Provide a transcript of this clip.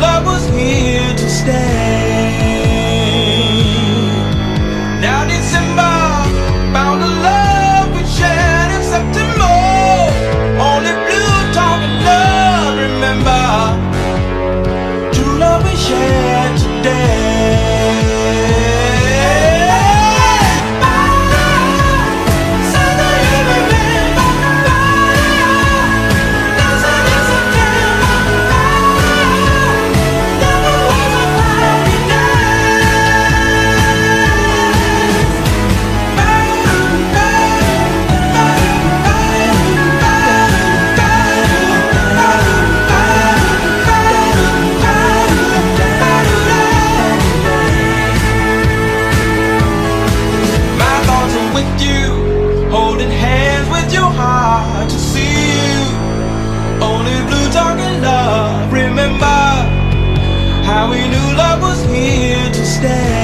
love was here to stay. Now December found a love we shared in September. Only blue talk and love, remember. True love we shared today. To see you. Only blue, talking love. Remember How we knew love was here to stay.